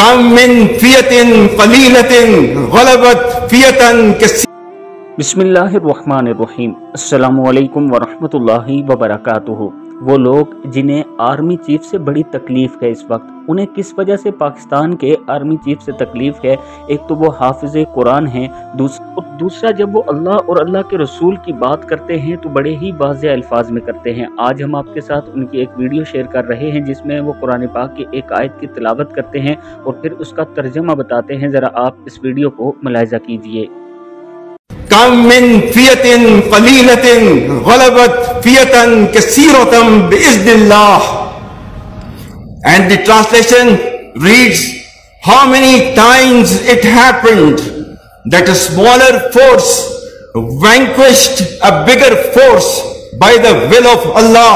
कम वो लोग जिन्हें आर्मी चीफ से बड़ी तकलीफ़ है इस वक्त, उन्हें किस वजह से पाकिस्तान के आर्मी चीफ से तकलीफ़ है? एक तो वो हाफिज कुरान है दूसरा दूसरा, जब वो अल्लाह और अल्लाह के रसूल की बात करते हैं तो बड़े ही वाज अल्फाज में करते हैं। आज हम आपके साथ उनकी एक वीडियो शेयर कर रहे हैं, जिसमें वो कुरान पाक की एक आयत की तिलावत करते हैं और फिर उसका तर्जमा बताते हैं। ज़रा आप इस वीडियो को मुलायजा कीजिए। कम मिन times it happened? that a smaller force vanquished a bigger force by the will of Allah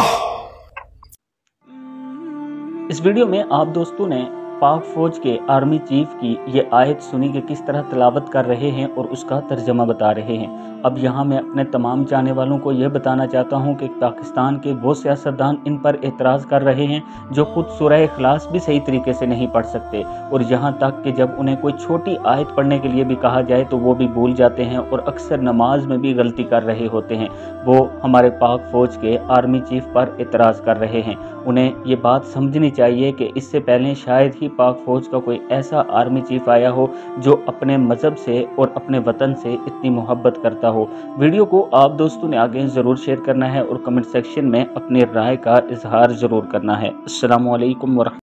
इस वीडियो में आप दोस्तों ने पाक फौज के आर्मी चीफ की ये आयत सुनी कि किस तरह तलावत कर रहे हैं और उसका तर्जमा बता रहे हैं। अब यहाँ मैं अपने तमाम चाहने वालों को यह बताना चाहता हूँ कि पाकिस्तान के वो सियासतदान इन पर एतराज़ कर रहे हैं जो खुद सुरह खलास भी सही तरीके से नहीं पढ़ सकते। और यहाँ तक कि जब उन्हें कोई छोटी आयत पढ़ने के लिए भी कहा जाए तो वो भी भूल जाते हैं और अक्सर नमाज़ में भी गलती कर रहे होते हैं। वो हमारे पाक फ़ौज के आर्मी चीफ पर एतराज़ कर रहे हैं। उन्हें ये बात समझनी चाहिए कि इससे पहले शायद ही पाक फ़ौज का कोई ऐसा आर्मी चीफ आया हो जो अपने मज़हब से और अपने वतन से इतनी मोहब्बत करता हो। वीडियो को आप दोस्तों ने आगे ज़रूर शेयर करना है और कमेंट सेक्शन में अपनी राय का इजहार ज़रूर करना है। असल वरह